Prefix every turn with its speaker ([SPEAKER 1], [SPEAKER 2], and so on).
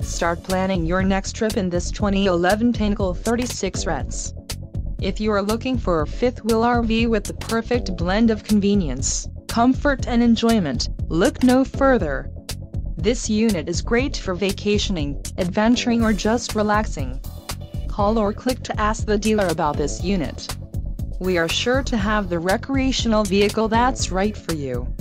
[SPEAKER 1] Start planning your next trip in this 2011 Pinnacle 36 RETS. If you are looking for a fifth wheel RV with the perfect blend of convenience, comfort and enjoyment, look no further. This unit is great for vacationing, adventuring or just relaxing. Call or click to ask the dealer about this unit. We are sure to have the recreational vehicle that's right for you.